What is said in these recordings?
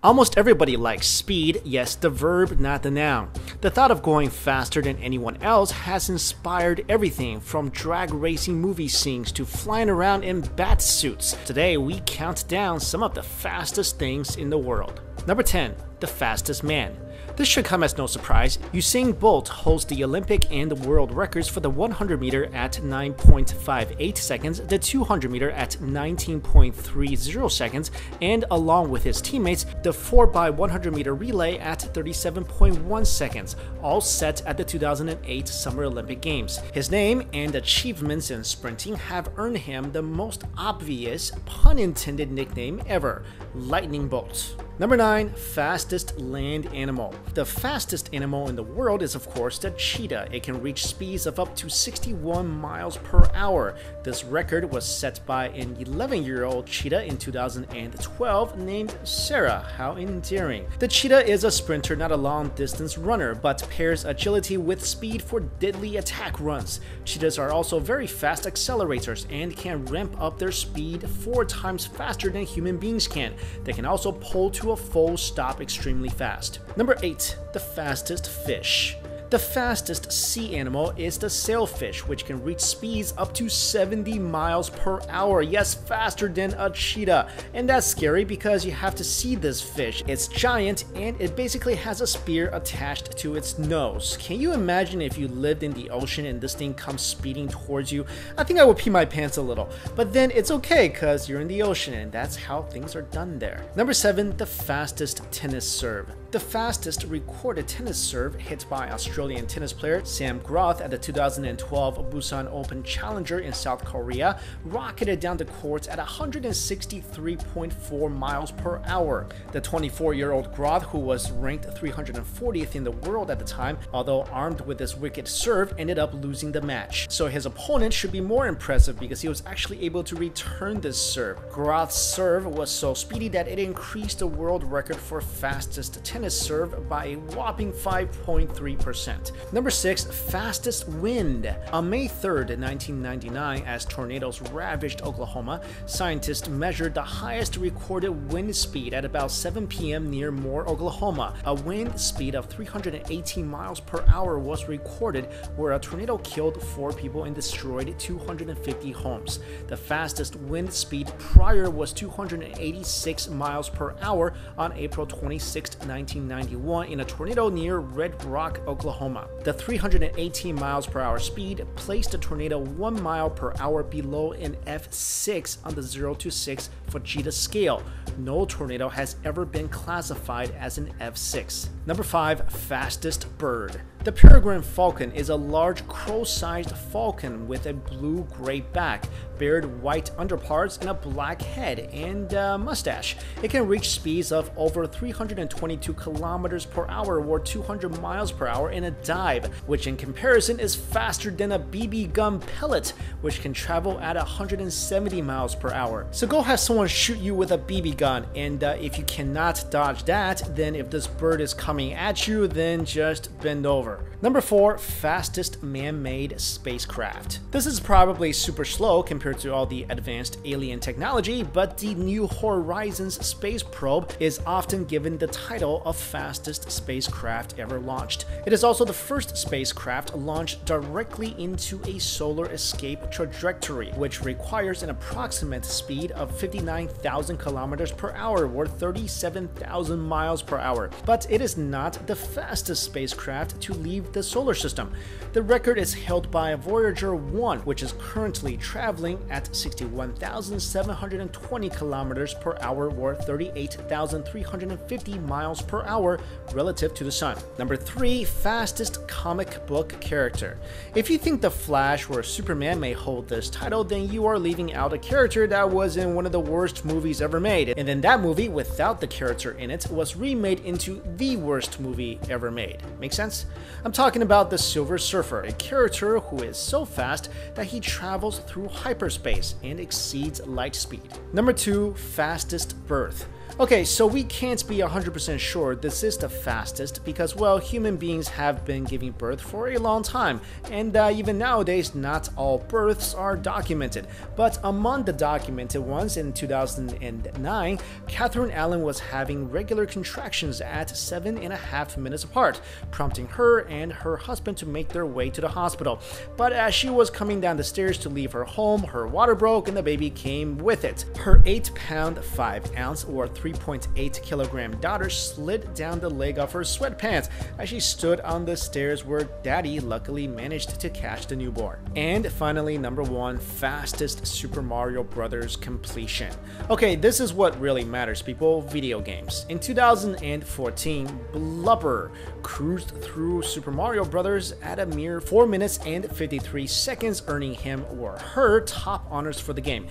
Almost everybody likes speed, yes, the verb, not the noun. The thought of going faster than anyone else has inspired everything from drag racing movie scenes to flying around in bat suits. Today, we count down some of the fastest things in the world. Number 10, the fastest man. This should come as no surprise. Usain Bolt holds the Olympic and world records for the 100 meter at 9.58 seconds, the 200 meter at 19.30 seconds, and along with his teammates, the 4x100 meter relay at 37.1 seconds, all set at the 2008 Summer Olympic Games. His name and achievements in sprinting have earned him the most obvious, pun intended nickname ever Lightning Bolt. Number 9. Fastest land animal. The fastest animal in the world is of course the cheetah. It can reach speeds of up to 61 miles per hour. This record was set by an 11-year-old cheetah in 2012 named Sarah. How endearing. The cheetah is a sprinter, not a long-distance runner, but pairs agility with speed for deadly attack runs. Cheetahs are also very fast accelerators and can ramp up their speed four times faster than human beings can. They can also pull to a full stop extremely fast. Number 8. The fastest fish. The fastest sea animal is the sailfish, which can reach speeds up to 70 miles per hour. Yes, faster than a cheetah. And that's scary because you have to see this fish. It's giant and it basically has a spear attached to its nose. Can you imagine if you lived in the ocean and this thing comes speeding towards you? I think I would pee my pants a little. But then it's okay because you're in the ocean and that's how things are done there. Number 7. The fastest tennis serve. The fastest recorded tennis serve hit by Australian tennis player Sam Groth at the 2012 Busan Open Challenger in South Korea rocketed down the court at 163.4 miles per hour. The 24-year-old Groth, who was ranked 340th in the world at the time, although armed with this wicked serve, ended up losing the match. So his opponent should be more impressive because he was actually able to return this serve. Groth's serve was so speedy that it increased the world record for fastest tennis tennis served by a whopping 5.3%. Number 6, fastest wind. On May 3rd, 1999, as tornadoes ravaged Oklahoma, scientists measured the highest recorded wind speed at about 7 p.m. near Moore, Oklahoma. A wind speed of 318 miles per hour was recorded where a tornado killed 4 people and destroyed 250 homes. The fastest wind speed prior was 286 miles per hour on April 26, 19 1991 in a tornado near Red Rock, Oklahoma. The 318 miles per hour speed placed the tornado 1 mile per hour below an F6 on the 0 to 6 Fujita scale. No tornado has ever been classified as an F6. Number 5 Fastest Bird the peregrine falcon is a large crow-sized falcon with a blue-gray back, bared white underparts, and a black head and uh, mustache. It can reach speeds of over 322 kilometers per hour or 200 miles per hour in a dive, which in comparison is faster than a BB gun pellet, which can travel at 170 miles per hour. So go have someone shoot you with a BB gun, and uh, if you cannot dodge that, then if this bird is coming at you, then just bend over. Number 4. Fastest man-made spacecraft. This is probably super slow compared to all the advanced alien technology, but the New Horizons space probe is often given the title of fastest spacecraft ever launched. It is also the first spacecraft launched directly into a solar escape trajectory, which requires an approximate speed of 59,000 kilometers per hour or 37,000 miles per hour. But it is not the fastest spacecraft to leave the solar system. The record is held by Voyager 1, which is currently traveling at 61,720 kilometers per hour or 38,350 miles per hour relative to the sun. Number 3, fastest comic book character. If you think The Flash or Superman may hold this title, then you are leaving out a character that was in one of the worst movies ever made. And then that movie, without the character in it, was remade into the worst movie ever made. Make sense? I'm talking about the Silver Surfer, a character who is so fast that he travels through hyperspace and exceeds light speed. Number 2, Fastest Birth. Okay, so we can't be 100% sure this is the fastest because, well, human beings have been giving birth for a long time, and uh, even nowadays, not all births are documented. But among the documented ones in 2009, Catherine Allen was having regular contractions at seven and a half minutes apart, prompting her and her husband to make their way to the hospital. But as she was coming down the stairs to leave her home, her water broke and the baby came with it. Her 8 pound 5 ounce or 3.8 kilogram daughter slid down the leg of her sweatpants as she stood on the stairs where daddy luckily managed to catch the newborn. And finally, number one, fastest Super Mario Bros. completion. Okay, this is what really matters, people video games. In 2014, Blubber cruised through Super Mario Bros. at a mere 4 minutes and 53 seconds, earning him or her top honors for the game.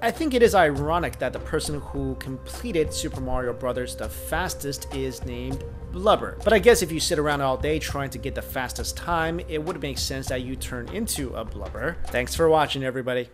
I think it is ironic that the person who completed Super Mario Bros. the fastest is named Blubber. But I guess if you sit around all day trying to get the fastest time, it would make sense that you turn into a blubber. Thanks for watching, everybody.